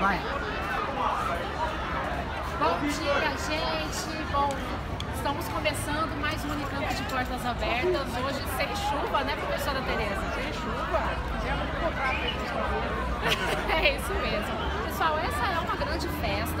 Vai. Bom dia, gente. Bom, estamos começando mais um Unicamp de Portas Abertas. Hoje sem chuva, né, professora Tereza? Sem chuva. É isso mesmo. Pessoal, essa é uma grande festa,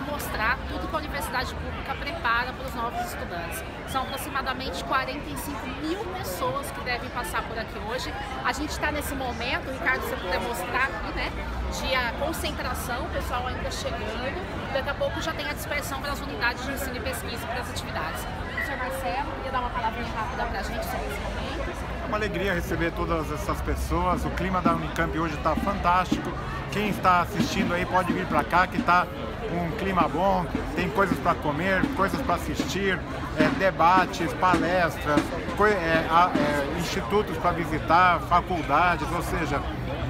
mostrar tudo que a Universidade Pública prepara para os novos estudantes. São aproximadamente 45 mil pessoas que devem passar por aqui hoje. A gente está nesse momento, Ricardo, você puder mostrar aqui, né, de a concentração, o pessoal ainda chegando. Daqui a pouco já tem a dispersão para as unidades de ensino e pesquisa para as atividades. Professor Marcelo, queria dar uma palavrinha rápida para a gente sobre esse momento. É uma alegria receber todas essas pessoas. O clima da Unicamp hoje está fantástico. Quem está assistindo aí pode vir para cá, que está um clima bom, tem coisas para comer, coisas para assistir, é, debates, palestras, é, é, institutos para visitar, faculdades, ou seja,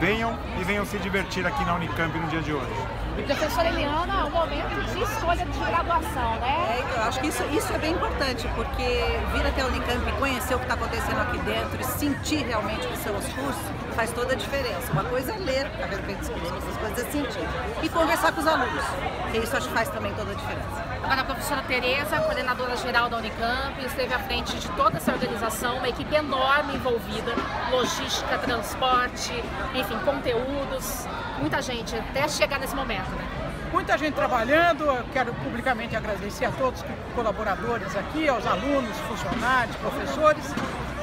venham e venham se divertir aqui na Unicamp no dia de hoje. E professora Eliana, um momento de escolha de graduação, né? É, então, eu acho que isso, isso é bem importante, porque vir até a Unicamp e conhecer o que está acontecendo aqui dentro e sentir realmente o que são os cursos faz toda a diferença. Uma coisa é ler a respeito dos cursos, outras coisas é sentir. E conversar com os alunos, que isso acho que faz também toda a diferença. Agora a professora Tereza, coordenadora geral da Unicamp, esteve à frente de toda essa organização, uma equipe enorme envolvida, logística, transporte, enfim, conteúdos, muita gente, até chegar nesse momento, né? Muita gente trabalhando, eu quero publicamente agradecer a todos os colaboradores aqui, aos alunos, funcionários, professores,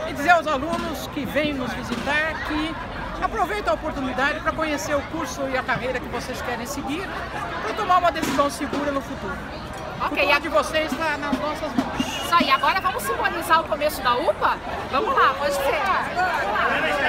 e dizer aos alunos que vêm nos visitar que aproveitem a oportunidade para conhecer o curso e a carreira que vocês querem seguir, para tomar uma decisão segura no futuro. Ok, a... de vocês está nas nossas mãos. Isso aí, agora vamos simbolizar o começo da UPA? Vamos lá, pode ser. Vamos lá.